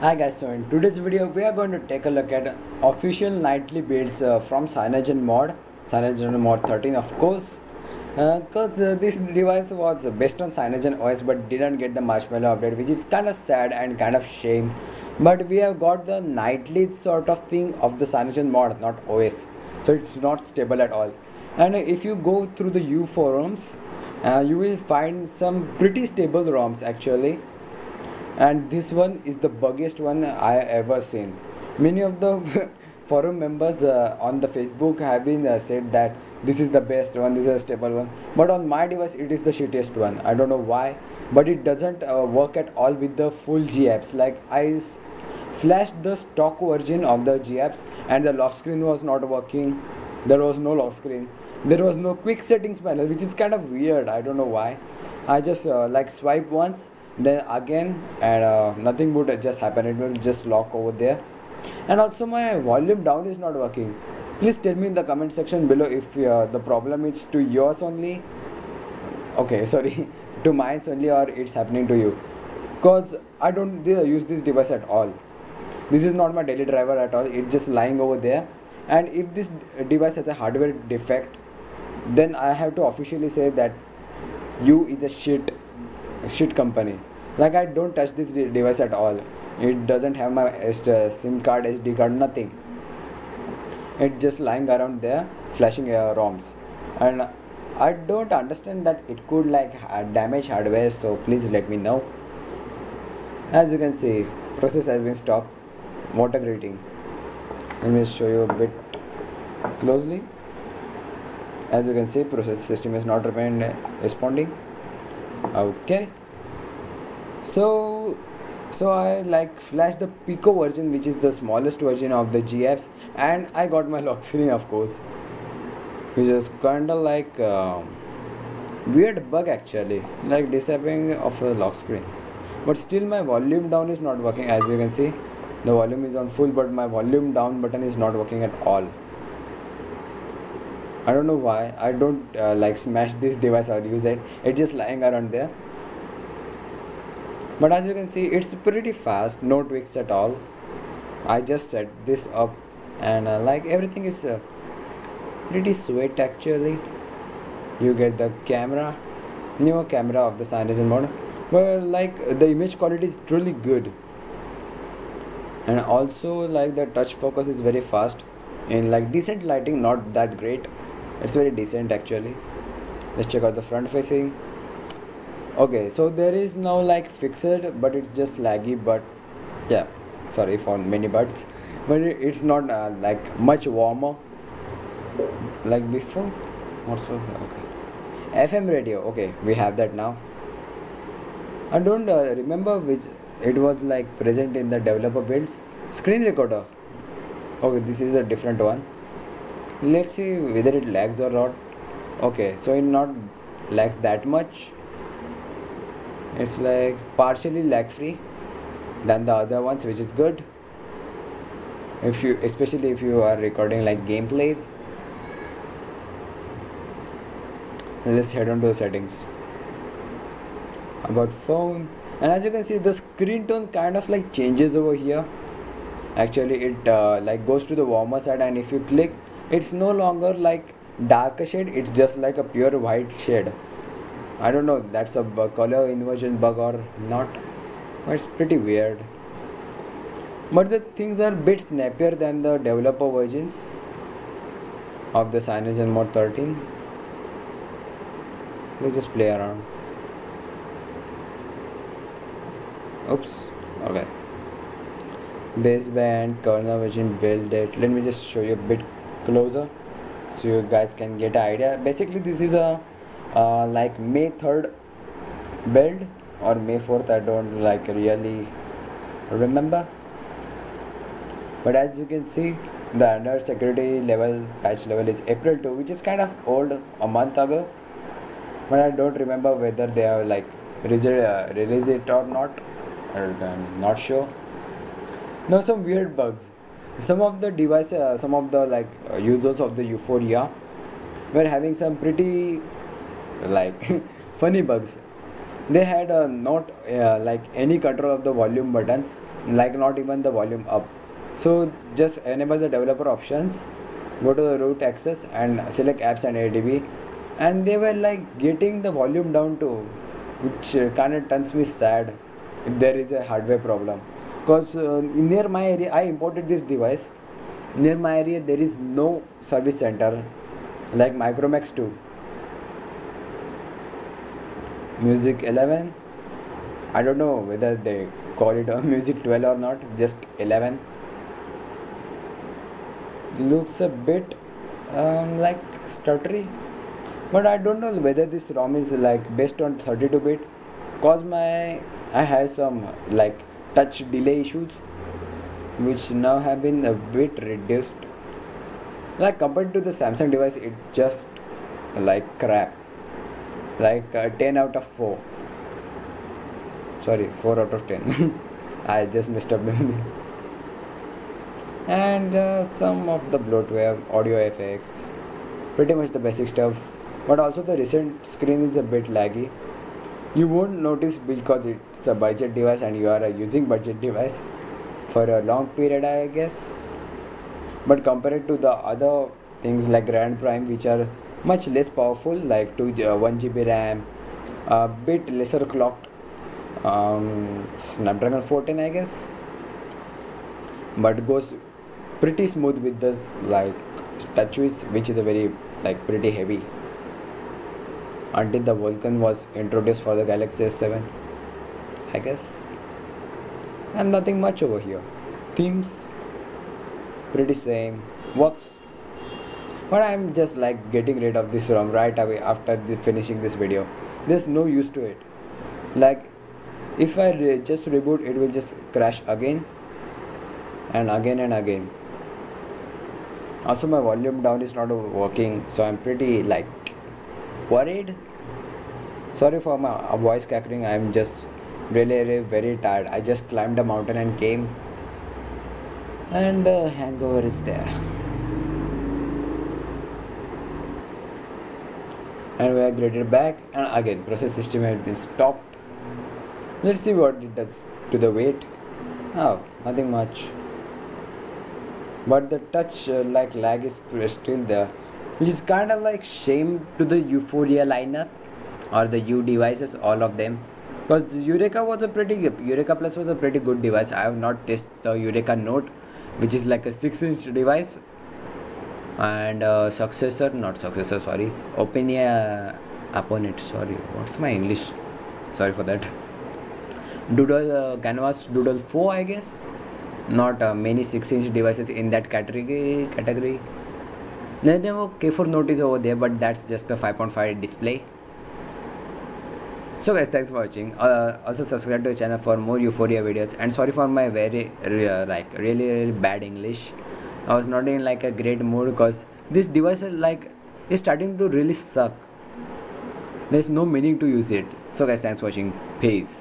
Hi guys, so in today's video we are going to take a look at official nightly builds uh, from Cyanogen mod, Cyanogen mod 13 of course. Because uh, uh, this device was based on Cyanogen OS but didn't get the Marshmallow update which is kind of sad and kind of shame. But we have got the nightly sort of thing of the Cyanogen mod, not OS. So it's not stable at all. And if you go through the YU forums, uh, you will find some pretty stable ROMs actually and this one is the buggiest one I ever seen. Many of the forum members uh, on the Facebook have been uh, said that this is the best one, this is a stable one. But on my device, it is the shittiest one. I don't know why, but it doesn't uh, work at all with the full GApps. Like I flashed the stock version of the GApps and the lock screen was not working. There was no lock screen. There was no quick settings panel, which is kind of weird. I don't know why. I just uh, like swipe once then again and uh, nothing would just happen it will just lock over there. And also my volume down is not working. Please tell me in the comment section below if uh, the problem is to yours only. Okay sorry to mine only or it's happening to you. Because i don't use this device at all. This is not my daily driver at all. It's just lying over there. And if this device has a hardware defect then i have to officially say that YU is a shit shit company. Like i don't touch this device at all. It doesn't have my uh, sim card sd card nothing. It's just lying around there flashing uh, roms. And i don't understand that it could like damage hardware so please let me know. As you can see process has been stopped. Water greeting let me show you a bit closely. As you can see process system is not responding okay. So so I like flashed the Pico version which is the smallest version of the GApps and I got my lock screen of course. Which is kinda like uh, weird bug actually. Like disabling of the lock screen. But still my volume down is not working as you can see. The volume is on full but my volume down button is not working at all I don't know why. I don't uh, like smash this device or use it. It's just lying around there. But as you can see it's pretty fast. No tweaks at all. I just set this up and uh, like everything is uh, pretty sweet actually. You get the camera newer camera of the Cyanogen mod but like the image quality is truly good. And also like the touch focus is very fast. In like decent lighting not that great it's very decent actually. Let's check out the front facing. Okay so there is now like fixed but it's just laggy but yeah. Sorry for many buts but it's not uh, like much warmer. Like before? Also okay. Fm radio okay we have that now. I don't uh, remember which it was like present in the developer builds. Screen recorder. Okay this is a different one let's see whether it lags or not. Okay so it not lags that much. It's like partially lag free than the other ones which is good. If you especially if you are recording like gameplays. Let's head on to the settings. About phone. And as you can see the screen tone kind of like changes over here. Actually it uh, like goes to the warmer side and if you click it's no longer like darker shade it's just like a pure white shade. I don't know that's a color inversion bug or not it's pretty weird. But the things are a bit snappier than the developer versions of the Cyanogen mod 13 let's just play around. Oops okay. Baseband kernel version build it let me just show you a bit closer so you guys can get an idea. Basically this is a uh, like may 3rd build or may 4th i don't like really remember. But as you can see the under security level patch level is april 2 which is kind of old a month ago. But i don't remember whether they have like uh, released it or not. I'm not sure. Now some weird bugs some of the devices uh, some of the like uh, users of the Yuphoria were having some pretty like funny bugs. They had uh, not uh, like any control of the volume buttons like not even the volume up. So just enable the developer options go to the root access and select apps and adb and they were like getting the volume down to which kind of turns me sad if there is a hardware problem because uh, near my area i imported this device. Near my area there is no service center like micromax 2 music 11 i don't know whether they call it a music 12 or not just 11 looks a bit um, like stuttery but i don't know whether this rom is like based on 32 bit. Cause my i have some like touch delay issues which now have been a bit reduced. Like compared to the samsung device it just like crap. Like uh, 10 out of 4 sorry 4 out of 10 i just messed up and uh, some of the bloatware audio effects pretty much the basic stuff. But also the recent screen is a bit laggy. You won't notice because it's a budget device and you are uh, using budget device for a long period i guess. But compared to the other things like grand prime which are much less powerful like 2 uh, 1 GB RAM a bit lesser clocked um, Snapdragon 14 I guess. But goes pretty smooth with this like TouchWiz which is a very like pretty heavy. Until the Vulkan was introduced for the Galaxy S7 I guess and nothing much over here. Themes pretty same. Works. But i'm just like getting rid of this rom right away after the finishing this video. There's no use to it. Like if i re just reboot it will just crash again and again and again. Also my volume down is not working so i'm pretty like worried. Sorry for my voice crackling. I'm just really, really very tired. I just climbed a mountain and came and uh, hangover is there. And we are graded back and again process system has been stopped. Let's see what it does to the weight. Oh nothing much. But the touch uh, like lag is still there which is kind of like shame to the Yuphoria lineup or the YU devices all of them because Yureka was a pretty Yureka Plus was a pretty good device. I have not tested the Yureka Note which is like a 6 inch device. And uh, successor not successor sorry. Opinia upon it sorry. What's my english? Sorry for that. Doodle uh, canvas doodle 4 i guess. Not uh, many 6 inch devices in that category category. Lenovo K4 Note is over there but that's just a 5.5 display so guys thanks for watching uh, also subscribe to the channel for more Yuphoria videos and sorry for my very uh, like really really bad english I was not in like a great mood because this device is like is starting to really suck. There's no meaning to use it. So guys, thanks for watching. Peace.